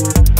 you.